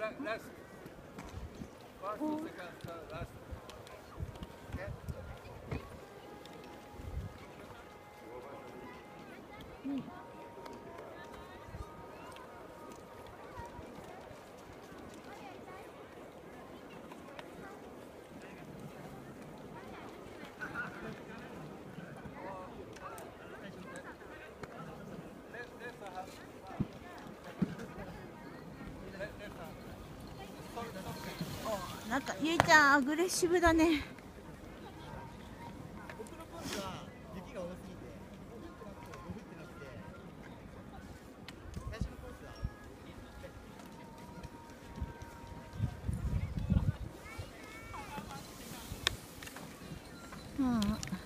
last. Last. Last. Mm. なんかゆいちゃんアグレッシブだねうん。